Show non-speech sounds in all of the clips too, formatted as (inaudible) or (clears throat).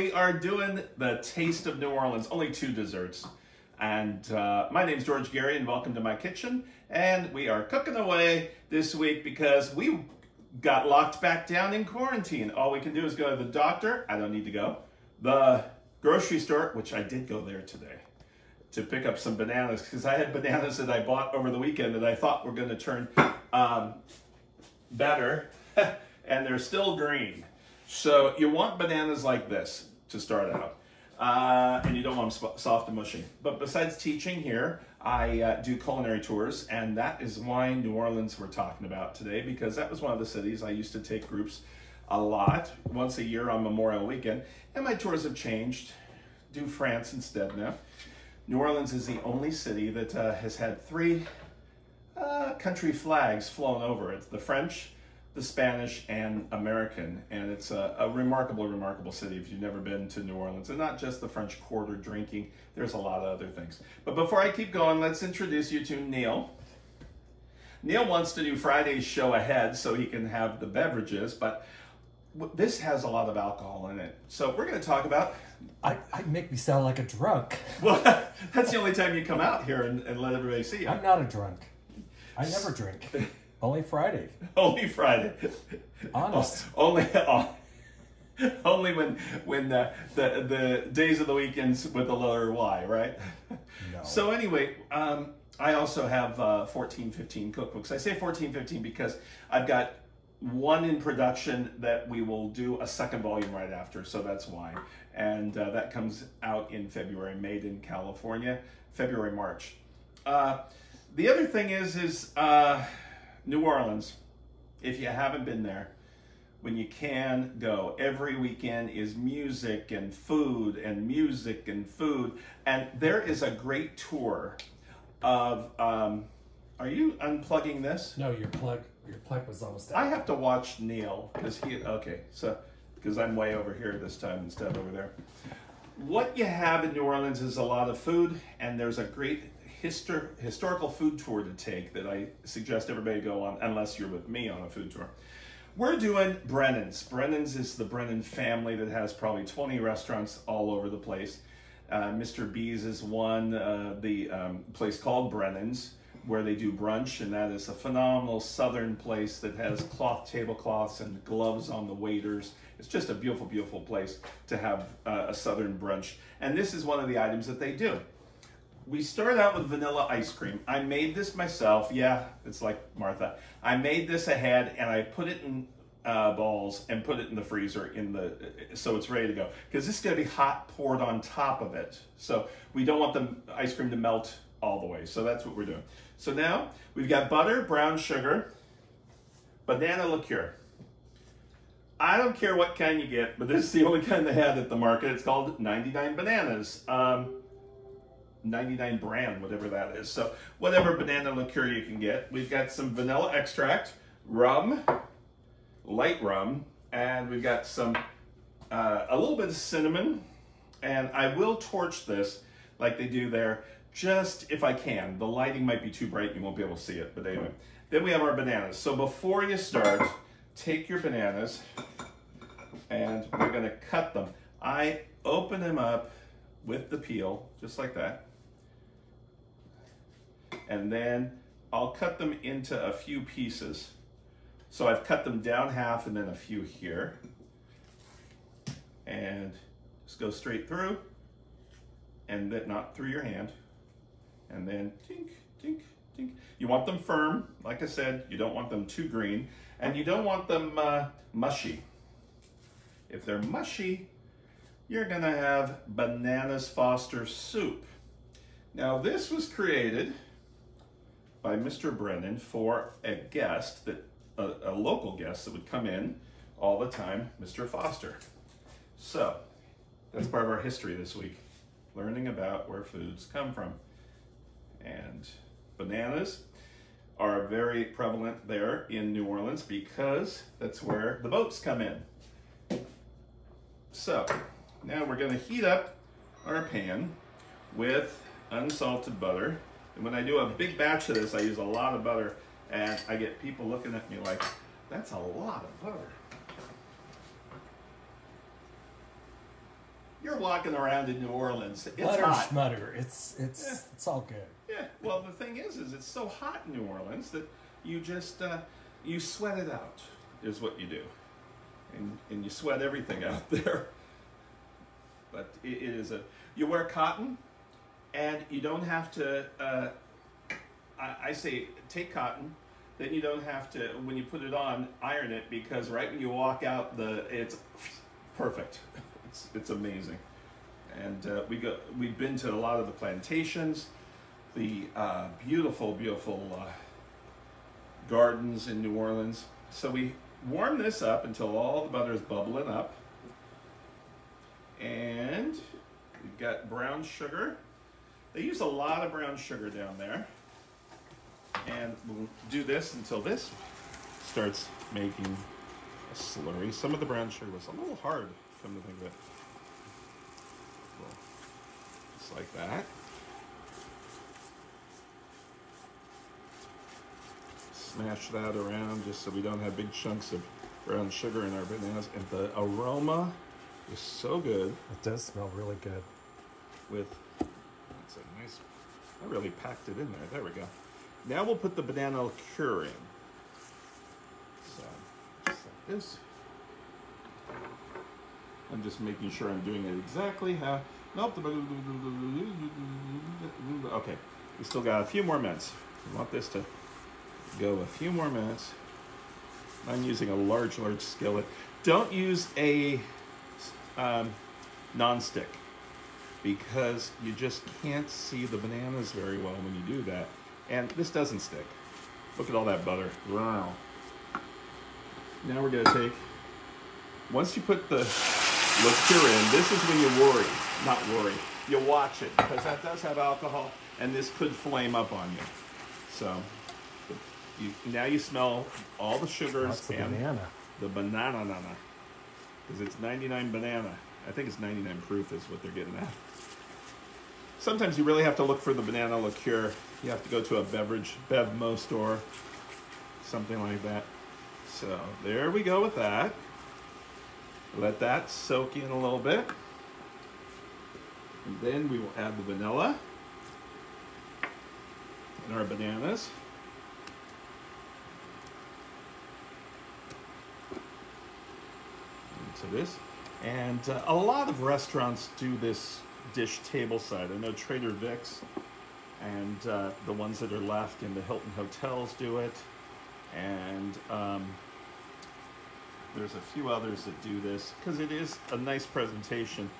we are doing the Taste of New Orleans. Only two desserts. And uh, my name's George Geary, and welcome to my kitchen. And we are cooking away this week because we got locked back down in quarantine. All we can do is go to the doctor. I don't need to go. The grocery store, which I did go there today to pick up some bananas because I had bananas that I bought over the weekend that I thought were going to turn um, better, (laughs) and they're still green. So you want bananas like this to start out. Uh, and you don't want them soft and mushy. But besides teaching here, I uh, do culinary tours, and that is why New Orleans we're talking about today, because that was one of the cities I used to take groups a lot, once a year on Memorial Weekend, and my tours have changed. Do France instead now. New Orleans is the only city that uh, has had three uh, country flags flown over it. The French, the Spanish and American. And it's a, a, remarkable, remarkable city if you've never been to New Orleans. And not just the French Quarter drinking, there's a lot of other things. But before I keep going, let's introduce you to Neil. Neil wants to do Friday's show ahead so he can have the beverages, but this has a lot of alcohol in it. So we're going to talk about. I, I make me sound like a drunk. Well, (laughs) that's the only time you come out here and, and let everybody see you. I'm not a drunk. I never drink. (laughs) Only Friday. (laughs) Only Friday. Honest. (laughs) only (laughs) only when when the, the the days of the weekends with the letter Y, right? No. So anyway, um, I also have uh, 14, 15 cookbooks. I say 14, 15 because I've got one in production that we will do a second volume right after, so that's why. And uh, that comes out in February, made in California, February, March. Uh, the other thing is, is uh, New Orleans, if you haven't been there, when you can go. Every weekend is music and food and music and food. And there is a great tour of. Um, are you unplugging this? No, your plug. Your plug was almost out. I have to watch Neil because he. Okay, so because I'm way over here this time instead of over there. What you have in New Orleans is a lot of food, and there's a great histor- historical food tour to take that I suggest everybody go on, unless you're with me on a food tour. We're doing Brennan's. Brennan's is the Brennan family that has probably 20 restaurants all over the place. Uh, Mr. B's is one, uh, the um, place called Brennan's, where they do brunch, and that is a phenomenal southern place that has cloth tablecloths and gloves on the waiters. It's just a beautiful, beautiful place to have uh, a southern brunch. And this is one of the items that they do we start out with vanilla ice cream. I made this myself. Yeah, it's like Martha. I made this ahead and I put it in uh, balls and put it in the freezer in the so it's ready to go because this is going to be hot poured on top of it. So we don't want the ice cream to melt all the way. So that's what we're doing. So now we've got butter, brown sugar, banana liqueur. I don't care what kind you get, but this is the only kind they had at the market. It's called 99 Bananas. Um, 99 brand, whatever that is. So whatever banana liqueur you can get. We've got some vanilla extract, rum, light rum, and we've got some, uh, a little bit of cinnamon. And I will torch this like they do there, just if I can. The lighting might be too bright, you won't be able to see it, but anyway. Then we have our bananas. So before you start, take your bananas and we're gonna cut them. I open them up with the peel, just like that and then I'll cut them into a few pieces. So I've cut them down half and then a few here. And just go straight through and then not through your hand. And then tink, tink, tink. You want them firm, like I said, you don't want them too green and you don't want them uh, mushy. If they're mushy, you're gonna have Bananas Foster soup. Now this was created by Mr. Brennan for a guest that a, a, local guest that would come in all the time, Mr. Foster. So that's part of our history this week, learning about where foods come from. And bananas are very prevalent there in New Orleans because that's where the boats come in. So now we're going to heat up our pan with unsalted butter and when I do a big batch of this, I use a lot of butter, and I get people looking at me like, that's a lot of butter. you're walking around in New Orleans. It's Butter hot. schmutter. It's it's Yeah. it's all good. Yeah. Well, the thing is, is it's so hot in New Orleans that you just uh, you sweat it out. Is what you do, and and you sweat everything out (laughs) there. But it, it is a you wear cotton, and you don't have to. Uh, I, I say take cotton. Then you don't have to when you put it on iron it because right when you walk out the it's perfect. (laughs) It's it's amazing, and uh, we go we've been to a lot of the plantations the uh, beautiful, beautiful uh, gardens in New Orleans. So we warm this up until all the butter is bubbling up. And we've got brown sugar. They use a lot of brown sugar down there. And we'll do this until this starts making a slurry. Some of the brown sugar was a little hard, come to think of it. Well, just like that. smash that around just so we don't have big chunks of brown sugar in our bananas. And the aroma is so good It does smell really good. with, a nice, I really packed it in there. There we go. Now we'll put the banana liqueur in. So, just like this. I'm just making sure I'm doing it exactly how, nope. Okay, we still got a few more minutes. We want this to go a few more minutes. I'm using a large, large skillet. Don't use a um, non-stick because you just can't see the bananas very well when you do that. And this doesn't stick. Look at all that butter. Wow. Now we're gonna take, once you put the liqueur in, this is when you worry, not worry, you watch it because that does have alcohol and this could flame up on you. So you, now you smell all the sugars That's the and banana. the banana nana because it's 99 banana. I think it's 99 proof is what they're getting at. Sometimes you really have to look for the banana liqueur. You have to go to a beverage Bevmo store, something like that. So there we go with that. Let that soak in a little bit. And then we will add the vanilla and our bananas. into this. And uh, a lot of restaurants do this dish tableside. I know Trader Vic's and uh, the ones that are left in the Hilton hotels do it. And um, there's a few others that do this because it is a nice presentation.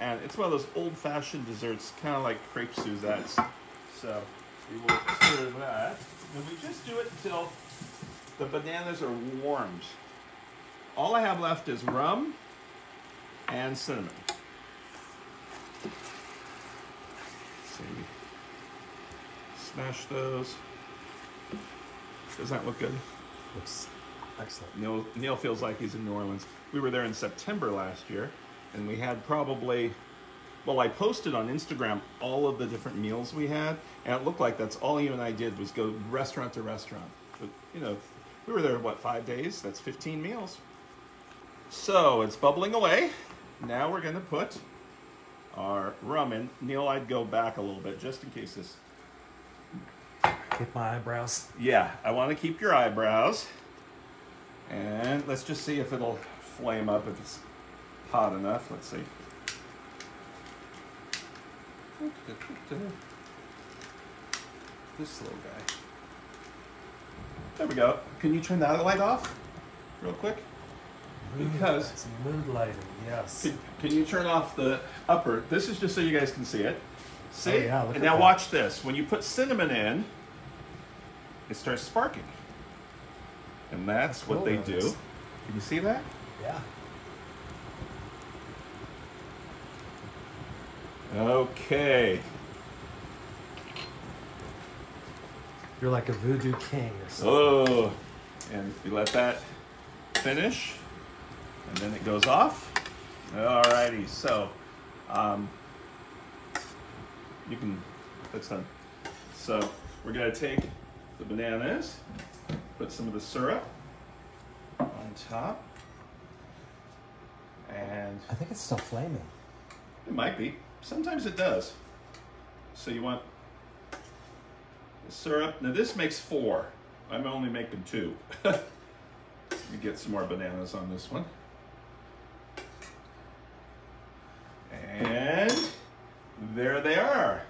And it's one of those old fashioned desserts, kind of like crepe Suzettes. So we will serve that. And we just do it until the bananas are warmed. All I have left is rum and cinnamon. See. Smash those. Does that look good? Looks excellent. Neil, Neil feels like he's in New Orleans. We were there in September last year, and we had probably, well, I posted on Instagram all of the different meals we had, and it looked like that's all you and I did was go restaurant to restaurant. But, you know, we were there, what, five days? That's 15 meals. So it's bubbling away. Now we're going to put our rum in. Neil, I'd go back a little bit just in case this. Keep my eyebrows. Yeah, I want to keep your eyebrows. And let's just see if it'll flame up, if it's hot enough. Let's see. This little guy. There we go. Can you turn that light off real quick? Because- it's mood lighting. Yes. Can, can you turn off the upper? This is just so you guys can see it. See? Oh, yeah, look and now that. watch this. When you put cinnamon in, it starts sparking. And that's, That's what cool, they do. is. Can you see that? Yeah. Okay. You're like a voodoo king or something. Oh, and you let that finish, and then it goes off. Alrighty, so um, you can. That's done. So we're gonna take the bananas, put some of the syrup on top, and I think it's still flaming. It might be. Sometimes it does. So you want the syrup. Now this makes four. I'm only making two. (laughs) Let me get some more bananas on this one. And there they are.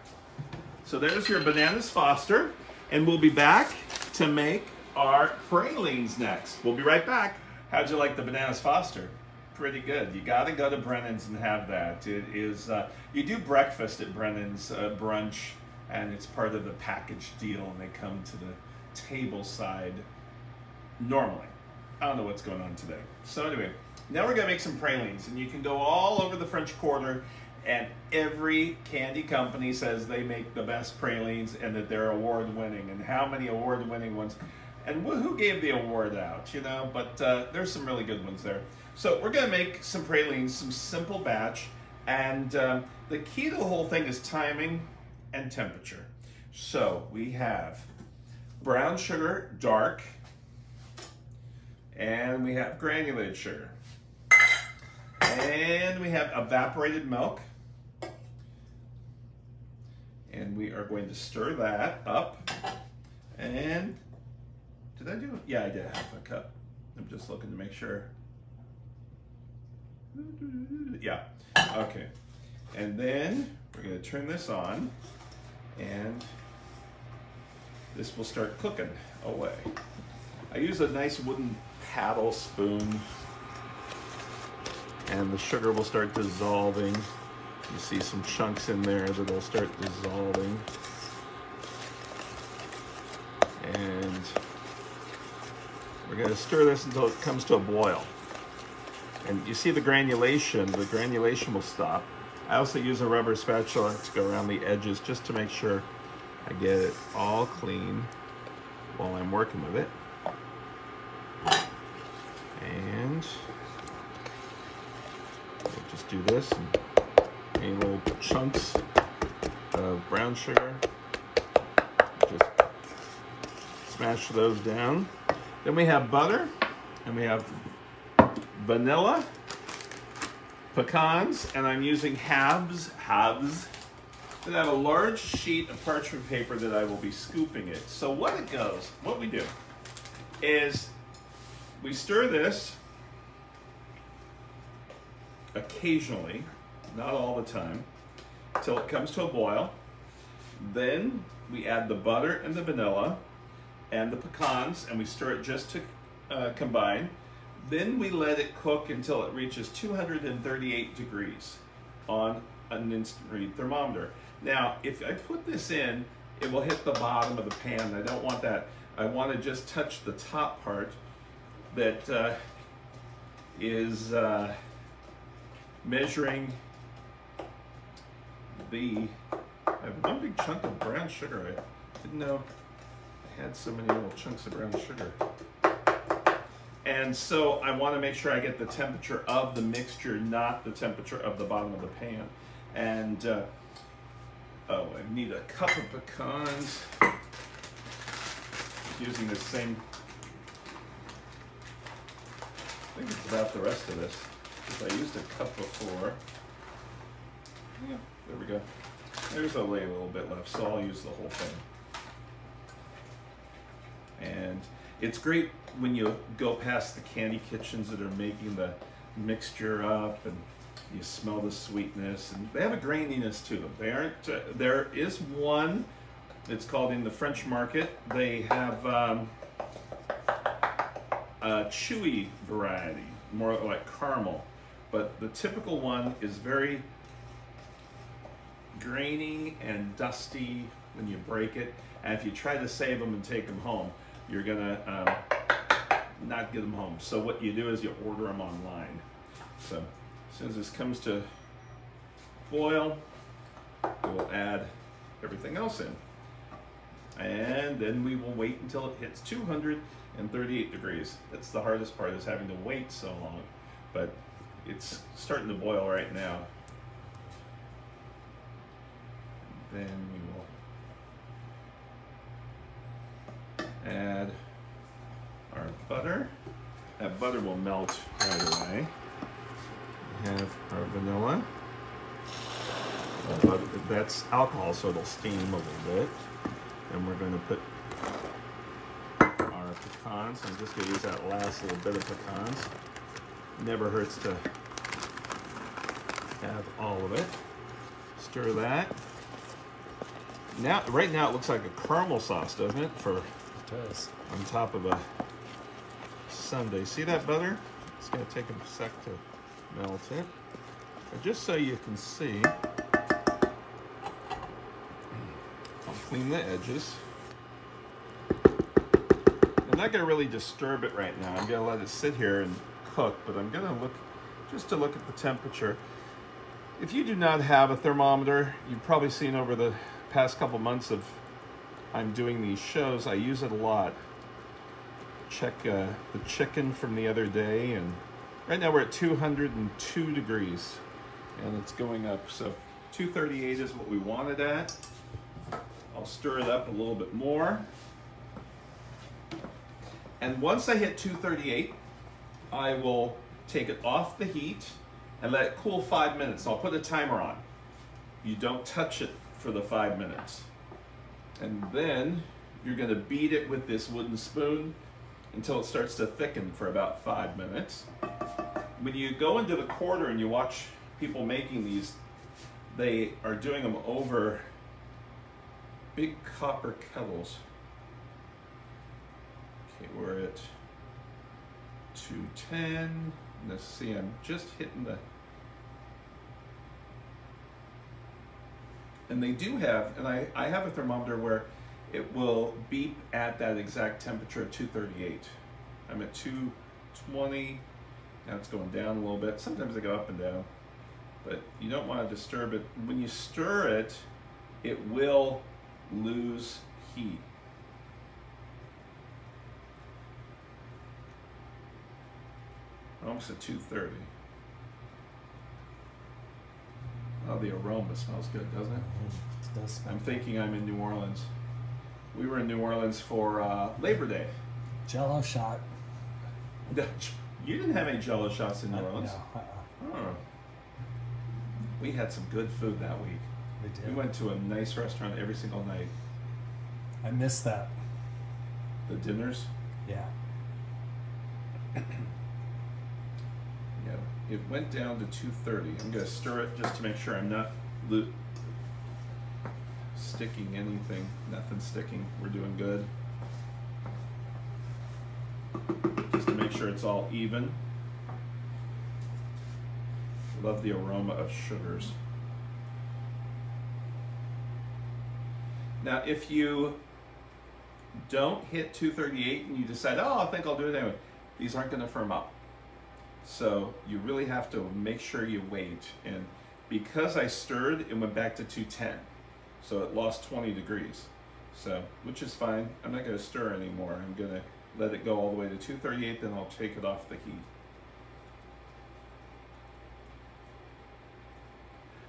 So there's your bananas Foster. And we'll be back to make our pralines next. We'll be right back. How'd you like the bananas Foster? Pretty good. You got to go to Brennan's and have that. It is, uh, you do breakfast at Brennan's uh, brunch and it's part of the package deal and they come to the table side normally. I don't know what's going on today. So anyway, now we're gonna make some pralines and you can go all over the French Quarter and every candy company says they make the best pralines and that they're award winning and how many award winning ones and who gave the award out, you know, but uh, there's some really good ones there. So we're gonna make some pralines, some simple batch, and um, the key to the whole thing is timing and temperature. So we have brown sugar, dark, and we have granulated sugar. And we have evaporated milk. We are going to stir that up. And did I do? Yeah, I did half a cup. I'm just looking to make sure. Yeah, okay. And then we're gonna turn this on and this will start cooking away. I use a nice wooden paddle spoon and the sugar will start dissolving. You see some chunks in there that'll start dissolving. And we're gonna stir this until it comes to a boil. And you see the granulation, the granulation will stop. I also use a rubber spatula to go around the edges just to make sure I get it all clean while I'm working with it. And we'll just do this chunks of brown sugar. Just smash those down. Then we have butter and we have vanilla pecans, and I'm using halves, halves. Then I have a large sheet of parchment paper that I will be scooping it. So what it goes, what we do is we stir this occasionally, not all the time, till it comes to a boil. Then we add the butter and the vanilla and the pecans, and we stir it just to uh, combine. Then we let it cook until it reaches 238 degrees on an instant read thermometer. Now, if I put this in, it will hit the bottom of the pan. I don't want that. I want to just touch the top part that uh, is uh, measuring I have one big chunk of brown sugar. I didn't know I had so many little chunks of brown sugar. And so I want to make sure I get the temperature of the mixture, not the temperature of the bottom of the pan. And, uh, oh, I need a cup of pecans. Using the same, I think it's about the rest of this. Because I used a cup before. Yeah, there we go. There's only a little bit left, so I'll use the whole thing. And it's great when you go past the candy kitchens that are making the mixture up and you smell the sweetness and they have a graininess to them. They aren't, uh, there is one it's called in the French market. They have um, a chewy variety, more like caramel, but the typical one is very grainy and dusty when you break it. And if you try to save them and take them home, you're gonna um, not get them home. So what you do is you order them online. So as soon as this comes to boil, we'll add everything else in. And then we will wait until it hits 238 degrees. That's the hardest part is having to wait so long. But it's starting to boil right now. Then we will add our butter. That butter will melt right away. We have our vanilla. that's alcohol, so it'll steam a little bit. And we're gonna put our pecans. I'm just gonna use that last little bit of pecans. Never hurts to have all of it. Stir that. Now, right now it looks like a caramel sauce, doesn't it? For It does. on top of a sundae. See that butter? It's gonna take a sec to melt it. But just so you can see, I'll clean the edges. I'm not gonna really disturb it right now. I'm gonna let it sit here and cook, but I'm gonna look, just to look at the temperature. If you do not have a thermometer, you've probably seen over the past couple months of I'm doing these shows, I use it a lot. Check uh, the chicken from the other day, and right now we're at 202 degrees, and it's going up. So 238 is what we wanted at. I'll stir it up a little bit more. And once I hit 238, I will take it off the heat and let it cool five minutes. I'll put a timer on. You don't touch it for the five minutes. And then you're gonna beat it with this wooden spoon until it starts to thicken for about five minutes. When you go into the quarter and you watch people making these, they are doing them over big copper kettles. Okay, we're at 210. Let's see, I'm just hitting the. And they do have, and I, I have a thermometer where it will beep at that exact temperature of 238. I'm at 220. Now it's going down a little bit. Sometimes they go up and down, but you don't want to disturb it. When you stir it, it will lose heat. Almost at 230. Oh, the aroma smells good, doesn't it? It does smell. I'm thinking I'm in New Orleans. We were in New Orleans for uh, Labor Day. Jello shot. (laughs) You didn't have any Jello shots in New Uh, Orleans. No, uh-uh. Oh. We had some good food that week. We did. We went to a nice restaurant every single night. I missed that. The dinners, Yeah. (clears throat) it went down to 230. I'm gonna stir it just to make sure I'm not sticking anything. Nothing sticking. We're doing good. Just to make sure it's all even. Love the aroma of sugars. Now, if you don't hit 238 and you decide, oh, I think I'll do it anyway, these aren't going to firm up. So you really have to make sure you wait. And because I stirred, it went back to 210. So it lost 20 degrees. So, which is fine. I'm not going to stir anymore. I'm going to let it go all the way to 238, then I'll take it off the heat.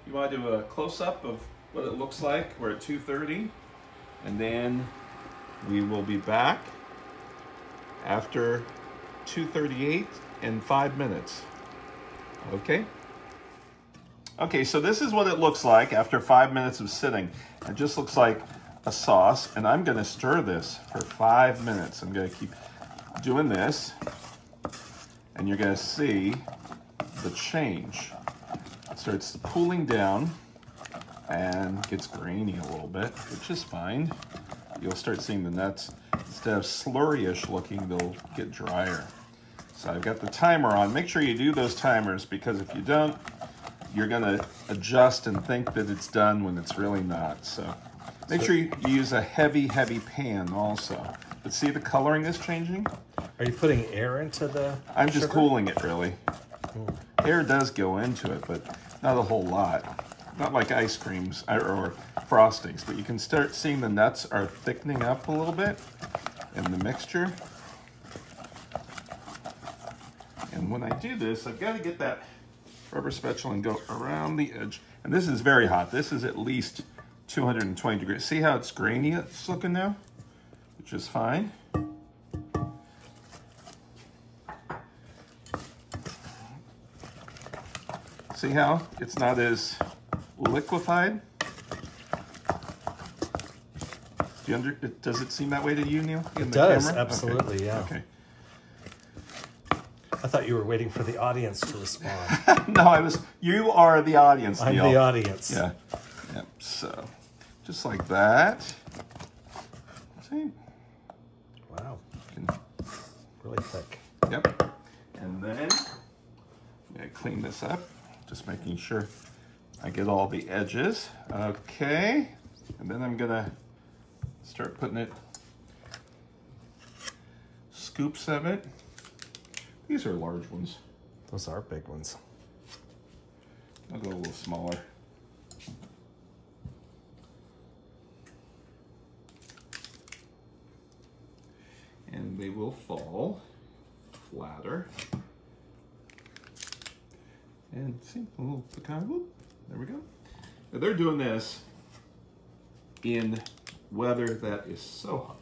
You want to do a close up of what it looks like? We're at 230. And then we will be back after 238 in five minutes. Okay? Okay, so this is what it looks like after five minutes of sitting. It just looks like a sauce, and I'm gonna stir this for five minutes. I'm gonna keep doing this, and you're gonna see the change. It starts cooling down and gets grainy a little bit, which is fine. You'll start seeing the nuts, instead of slurryish looking, they'll get drier. So I've got the timer on. Make sure you do those timers because if you don't, you're gonna adjust and think that it's done when it's really not. So make sure you use a heavy, heavy pan also. But see the coloring is changing? Are you putting air into the? I'm just cooling it really. Hmm. Air does go into it, but not a whole lot. Not like ice creams or, or frostings, but you can start seeing the nuts are thickening up a little bit in the mixture. And when I do this, I've got to get that rubber spatula and go around the edge. And this is very hot. This is at least 220 degrees. See how it's grainy it's looking now? Which is fine. See how it's not as liquefied? Do you under, does it seem that way to you, Neil? in It the does, camera? absolutely, Okay. yeah. Okay. I thought you were waiting for the audience to respond. (laughs) no, I was. You are the audience, I'm Neil. the audience. Yeah. Yep. So, just like that. See? Wow, really thick. Yep. And then I'm gonna clean this up, just making sure I get all the edges. Okay. And then I'm gonna start putting it scoops of it. These are large ones. Those are big ones. I'll go a little smaller. And they will fall flatter. And see, a little of, whoop, there we go. Now they're doing this in weather that is so hot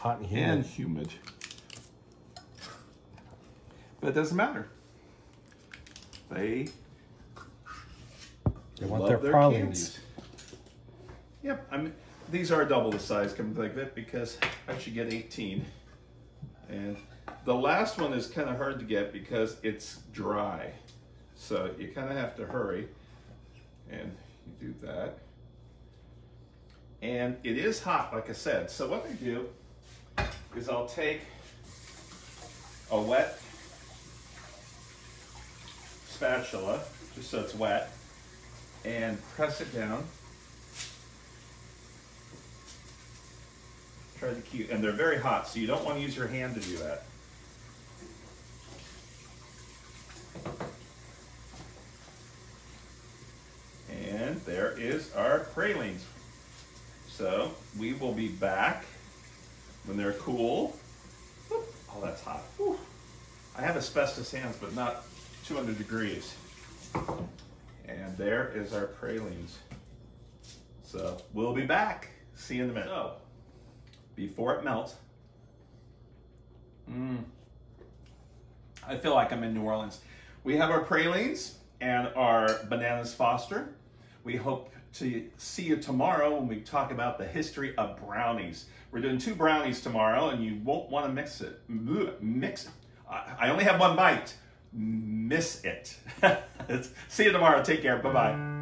Hot and humid. and humid. But it doesn't matter. They they want love their their pralines. Yep, I'm. These are double the size, coming like that, because I should get 18. And the last one is kind of hard to get because it's dry, so you kind of have to hurry. And you do that. And it is hot, like I said. So what I do is I'll take a wet spatula, just so it's wet, and press it down. Try to keep, and they're very hot, so you don't want to use your hand to do that. And there is our pralines. So we will be back when they're cool. Oh, that's hot. I have asbestos hands, but not 200 degrees. And there is our pralines. So we'll be back. See you in a minute. So, before it melts, mm, I feel like I'm in New Orleans. We have our pralines and our bananas Foster. We hope to see you tomorrow when we talk about the history of brownies. We're doing two brownies tomorrow, and you won't want to mix it. Mix it. I I only have one bite. Miss it. (laughs) see you tomorrow. Take care. Bye bye.